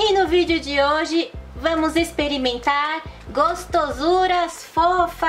E no vídeo de hoje vamos experimentar gostosuras fofas!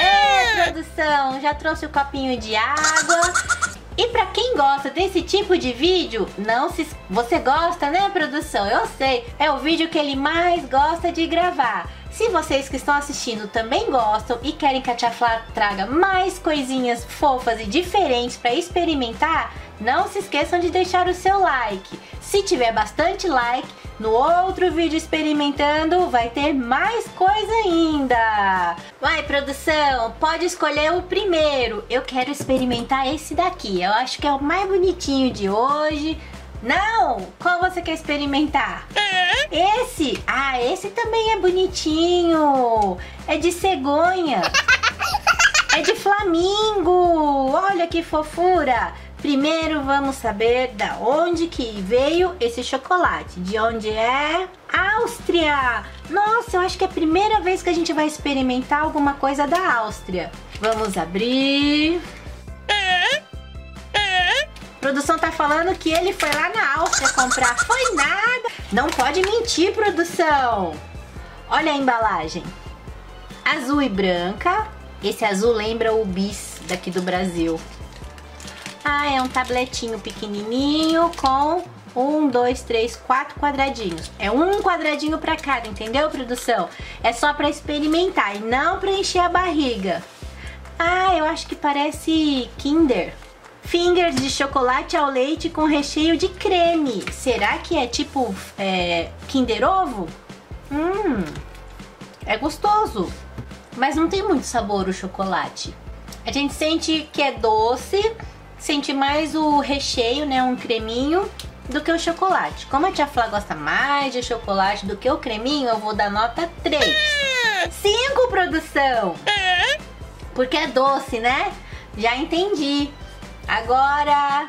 É, produção, já trouxe o copinho de água. E para quem gosta desse tipo de vídeo, não se você gosta, né, produção? Eu sei, é o vídeo que ele mais gosta de gravar. Se vocês que estão assistindo também gostam e querem que a Tia Flá traga mais coisinhas fofas e diferentes para experimentar, não se esqueçam de deixar o seu like. Se tiver bastante like, no outro vídeo experimentando vai ter mais coisa ainda. Vai, produção, pode escolher o primeiro. Eu quero experimentar esse daqui. Eu acho que é o mais bonitinho de hoje. Não! Qual você quer experimentar? Esse? Ah, esse também é bonitinho. É de cegonha. É de flamingo. Olha que fofura. Primeiro vamos saber da onde que veio esse chocolate. De onde é? Áustria! Nossa, eu acho que é a primeira vez que a gente vai experimentar alguma coisa da Áustria. Vamos abrir. Produção tá falando que ele foi lá na Áustria comprar. Foi nada! Não pode mentir, produção! Olha a embalagem. Azul e branca. Esse azul lembra o bis daqui do Brasil. Ah, é um tabletinho pequenininho com um, dois, três, quatro quadradinhos. É um quadradinho para cada, entendeu, produção? É só para experimentar e não para encher a barriga. Ah, eu acho que parece Kinder. Fingers de chocolate ao leite com recheio de creme. Será que é tipo é, Kinder Ovo? Hum, é gostoso. Mas não tem muito sabor o chocolate. A gente sente que é doce, sente mais o recheio, né, um creminho, do que o chocolate. Como a tia Flá gosta mais de chocolate do que o creminho, eu vou dar nota 3. 5, produção! Porque é doce, né? Já entendi. Agora...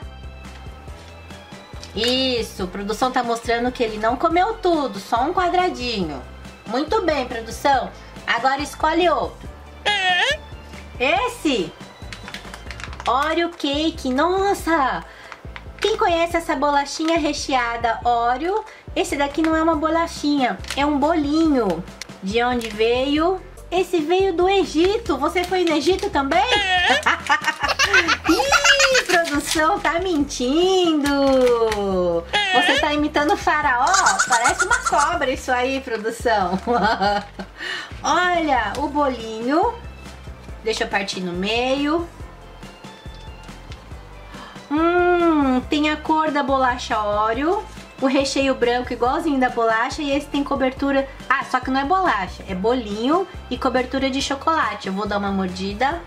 Isso, produção tá mostrando que ele não comeu tudo, só um quadradinho. Muito bem, produção. Agora escolhe outro. Esse Oreo Cake, nossa! Quem conhece essa bolachinha recheada Oreo? Esse daqui não é uma bolachinha, é um bolinho. De onde veio? Esse veio do Egito. Você foi no Egito também? Produção, tá mentindo. Você tá imitando o faraó? Parece uma cobra isso aí, produção. Olha, o bolinho. Deixa eu partir no meio. Hum, tem a cor da bolacha Oreo, o recheio branco igualzinho da bolacha e esse tem cobertura... Ah, só que não é bolacha, é bolinho e cobertura de chocolate. Eu vou dar uma mordida.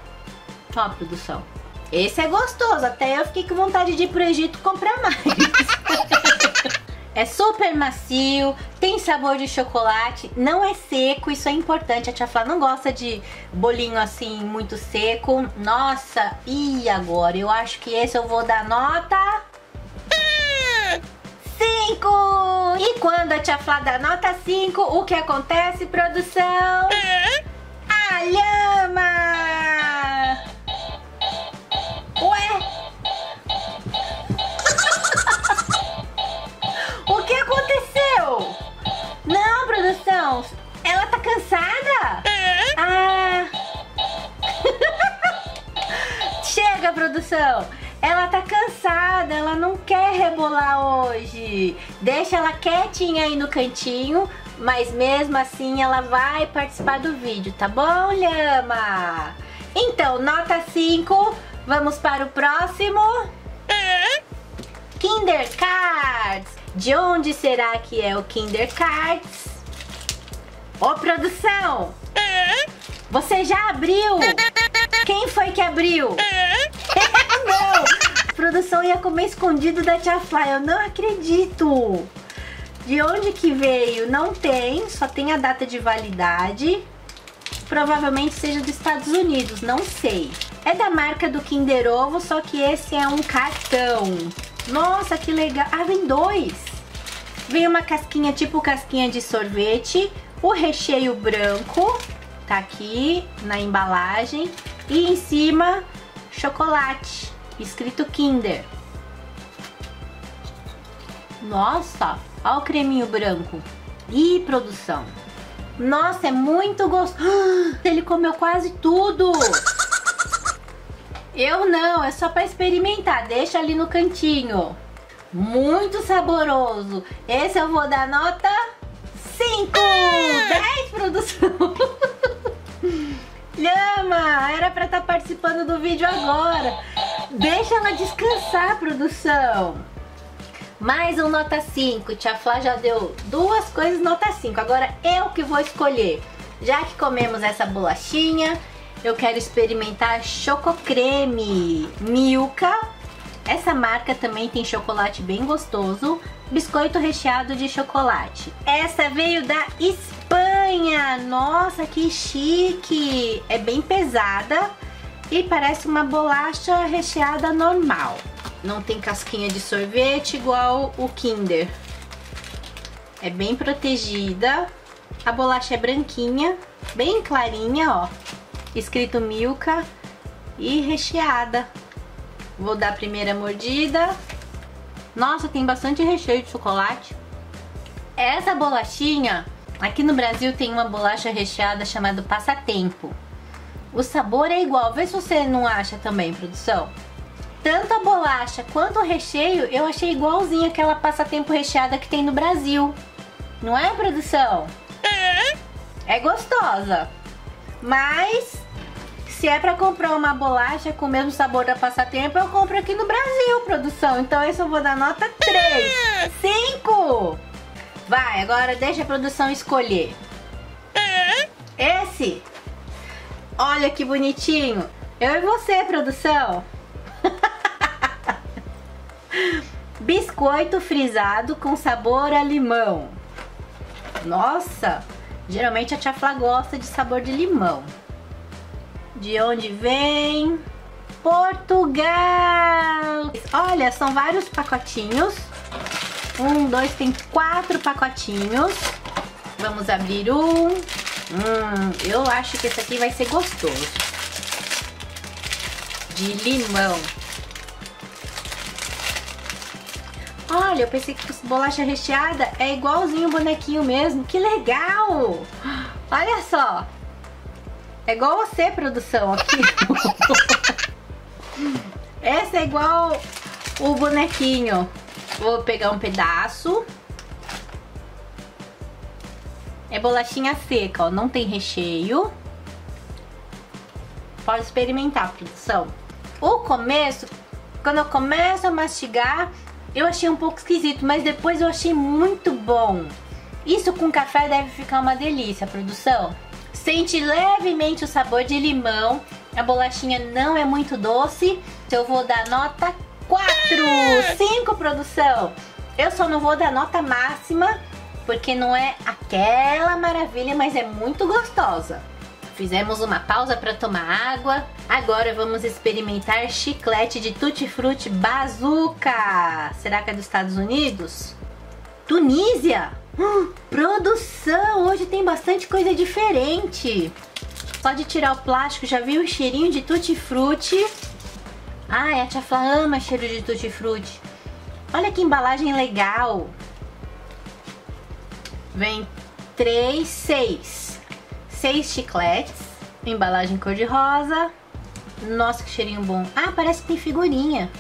Ó, produção. Esse é gostoso, até eu fiquei com vontade de ir pro Egito comprar mais. É super macio, tem sabor de chocolate, não é seco, isso é importante. A tia Flá não gosta de bolinho assim muito seco. Nossa, e agora? Eu acho que esse eu vou dar nota... 5! E quando a tia Flá dá nota 5, o que acontece, produção? A lhama! Cansada? Ah. Chega, produção. Ela tá cansada, ela não quer rebolar hoje. Deixa ela quietinha aí no cantinho, mas mesmo assim ela vai participar do vídeo, tá bom, Lhama? Então, nota 5. Vamos para o próximo. Kinder Cards. De onde será que é o Kinder Cards? Ô, produção! Você já abriu? Quem foi que abriu? não! A produção ia comer escondido da Tia Fly, eu não acredito! De onde que veio? Não tem, só tem a data de validade. Provavelmente seja dos Estados Unidos, não sei. É da marca do Kinder Ovo, só que esse é um cartão. Nossa, que legal. Ah, vem dois. Vem uma casquinha tipo casquinha de sorvete. O recheio branco tá aqui na embalagem. E em cima, chocolate, escrito Kinder. Nossa, olha o creminho branco. Ih, produção. Nossa, é muito gostoso. Ele comeu quase tudo. Eu não, é só para experimentar. Deixa ali no cantinho. Muito saboroso. Esse eu vou dar nota 5. 10, produção. Para estar tá participando do vídeo agora. Deixa ela descansar, produção. Mais um nota 5. Tia Flá já deu duas coisas nota 5. Agora eu que vou escolher. Já que comemos essa bolachinha, eu quero experimentar chococreme Milka. Essa marca também tem chocolate bem gostoso. Biscoito recheado de chocolate. Essa veio da Espanha. Nossa, que chique. É bem pesada e parece uma bolacha recheada normal. Não tem casquinha de sorvete igual o Kinder. É bem protegida. A bolacha é branquinha, bem clarinha, ó. Escrito Milka e recheada. Vou dar a primeira mordida. Nossa, tem bastante recheio de chocolate. Essa bolachinha, aqui no Brasil tem uma bolacha recheada chamada Passatempo. O sabor é igual, vê se você não acha também, produção tanto a bolacha quanto o recheio eu achei igualzinho aquela passatempo recheada que tem no Brasil. Não é, produção? É. É gostosa. Mas se é pra comprar uma bolacha com o mesmo sabor da passatempo, eu compro aqui no Brasil, produção. Então esse eu vou dar nota 3. 5. Vai, agora deixa a produção escolher. Esse. Olha que bonitinho. Eu e você, produção. Biscoito frisado com sabor a limão. Nossa, geralmente a tia Flá gosta de sabor de limão. De onde vem? Portugal! Olha, são vários pacotinhos. Um, dois, tem quatro pacotinhos. Vamos abrir um. Hum, eu acho que esse aqui vai ser gostoso. De limão. Olha, eu pensei que bolacha recheada é igualzinho o bonequinho mesmo. Que legal! Olha só. É igual você, produção, aqui. Essa é igual o bonequinho. Vou pegar um pedaço. É bolachinha seca, ó. Não tem recheio. Pode experimentar, produção. O começo, quando eu começo a mastigar, eu achei um pouco esquisito, mas depois eu achei muito bom. Isso com café deve ficar uma delícia, produção. Sente levemente o sabor de limão. A bolachinha não é muito doce. Eu vou dar nota 4. 5, produção. Eu só não vou dar nota máxima, porque não é aquela maravilha, mas é muito gostosa. Fizemos uma pausa para tomar água. Agora vamos experimentar chiclete de tutti-frutti Bazooka. Será que é dos Estados Unidos? Tunísia? Hum, produção! Hoje tem bastante coisa diferente. Pode tirar o plástico, já viu o cheirinho de tutti-frutti? Ai, a tia Flá ama cheiro de tutti-frutti. Olha que embalagem legal. Vem 3, 6 seis chicletes, embalagem cor-de-rosa. Nossa, que cheirinho bom. Ah, parece que tem figurinha.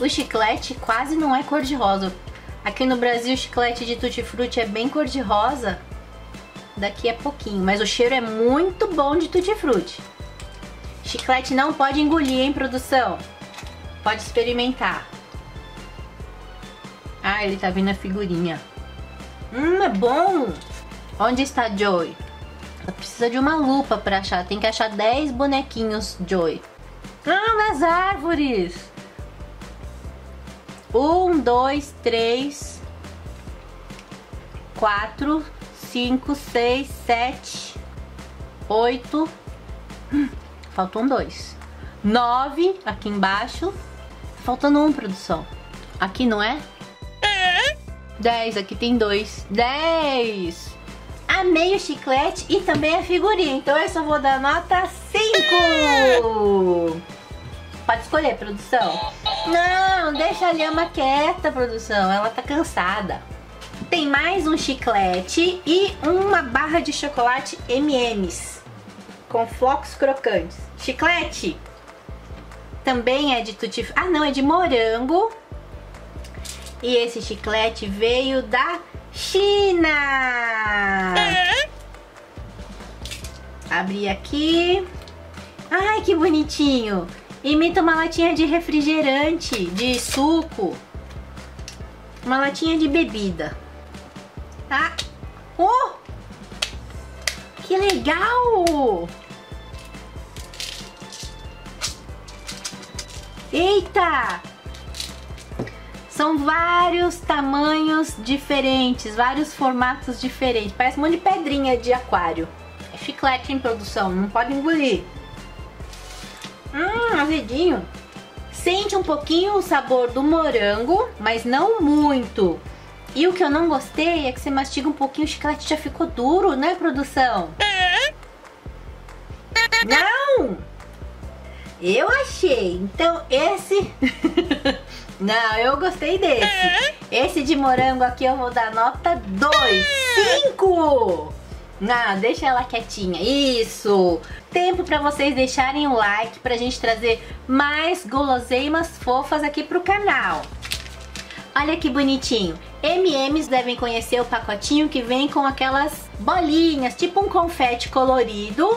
O chiclete quase não é cor-de-rosa. Aqui no Brasil o chiclete de tutti-frutti é bem cor-de-rosa. Daqui é pouquinho, mas o cheiro é muito bom de tutti-frutti. Chiclete não pode engolir, hein, produção? Pode experimentar. Ah, ele tá vindo a figurinha. Hum, é bom! Onde está Joey? precisa de uma lupa para achar. Tem que achar 10 bonequinhos Joy. Ah, nas árvores! Um, dois, três, quatro, cinco, seis, sete, oito. Hum, faltam dois. Nove aqui embaixo. Faltando um, produção. Aqui não é? é? Dez, aqui tem dois. Dez! amei o chiclete e também a figurinha. Então eu só vou dar nota 5. Pode escolher, produção. Não, deixa a lhama quieta, produção. Ela tá cansada. Tem mais um chiclete e uma barra de chocolate M&M's com flocos crocantes. Chiclete também é de tutti... Ah, não, é de morango. E esse chiclete veio da China. Abri aqui. Ai, que bonitinho. Imita uma latinha de refrigerante, de suco. Uma latinha de bebida. Tá? Oh! Que legal! Eita! São vários tamanhos diferentes, vários formatos diferentes. Parece um monte de pedrinha de aquário. É chiclete em produção, não pode engolir. Hum, azedinho. Sente um pouquinho o sabor do morango, mas não muito. E o que eu não gostei é que você mastiga um pouquinho, o chiclete já ficou duro, né, produção? Não! Eu achei. Então, esse... não, eu gostei desse. Esse de morango aqui eu vou dar nota 2. 5! Não, deixa ela quietinha. Isso! Tempo para vocês deixarem o like pra gente trazer mais guloseimas fofas aqui pro canal. Olha que bonitinho. MMs devem conhecer o pacotinho que vem com aquelas bolinhas, tipo um confete colorido.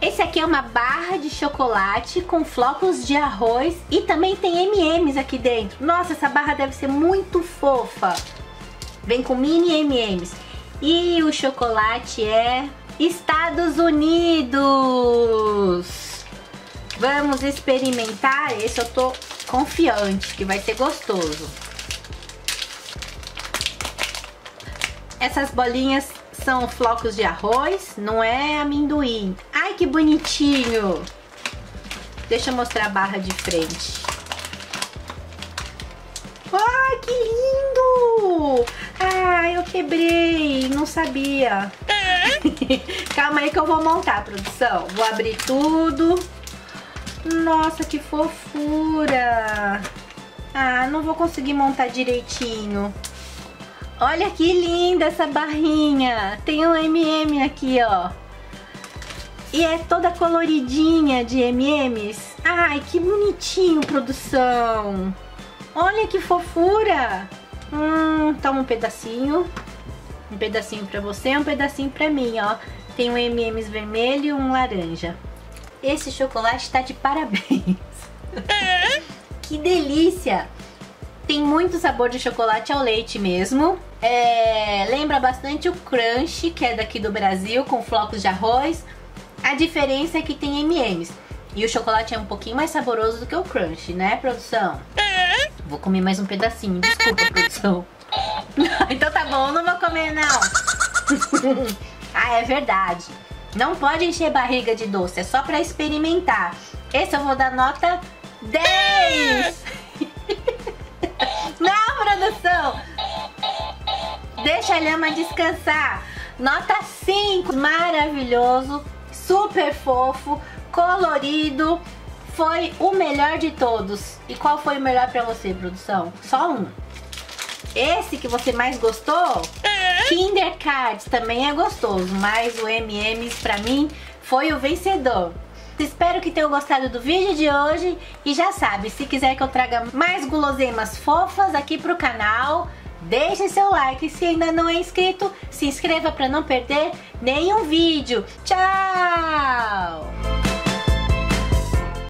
Esse aqui é uma barra de chocolate com flocos de arroz e também tem MMs aqui dentro. Nossa, essa barra deve ser muito fofa. Vem com mini MMs. E o chocolate é Estados Unidos. Vamos experimentar. Esse eu tô confiante que vai ser gostoso. Essas bolinhas são flocos de arroz, não é amendoim. Ai, que bonitinho. Deixa eu mostrar a barra de frente. Ai, que lindo! Ai, eu quebrei, não sabia. Calma aí que eu vou montar, produção. Vou abrir tudo. Nossa, que fofura. Ah, não vou conseguir montar direitinho. Olha que linda essa barrinha. Tem um MM aqui, ó. E é toda coloridinha de MMs. Ai, que bonitinho, produção. Olha que fofura. Hum, toma um pedacinho. Um pedacinho pra você e um pedacinho pra mim, ó. Tem um M&M's vermelho e um laranja. Esse chocolate tá de parabéns. que delícia! Tem muito sabor de chocolate ao leite mesmo. É, lembra bastante o Crunch, que é daqui do Brasil, com flocos de arroz. A diferença é que tem M&M's. E o chocolate é um pouquinho mais saboroso do que o Crunch, né, produção? Vou comer mais um pedacinho, desculpa, produção. então tá bom, não vou comer não. ah, é verdade. Não pode encher barriga de doce, é só pra experimentar. Esse eu vou dar nota 10. não, produção. Deixa a lhama descansar. Nota 5. Maravilhoso, super fofo, colorido. Foi o melhor de todos. E qual foi o melhor pra você, produção? Só um. Esse que você mais gostou? Kinder Cards também é gostoso, mas o M&M's pra mim foi o vencedor. Espero que tenham gostado do vídeo de hoje e já sabe, se quiser que eu traga mais guloseimas fofas aqui pro canal, deixe seu like. Se ainda não é inscrito, se inscreva para não perder nenhum vídeo. Tchau!